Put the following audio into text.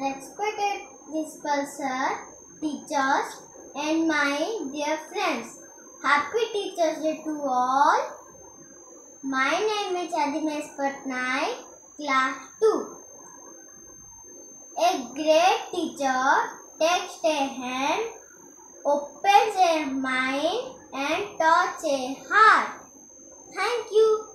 respected principal sir, teachers, and my dear friends. Happy Teachers Day to all. My name is Adimesh Patnaik, class 2. A great teacher takes a hand, opens a mind, and touches a heart. Thank you.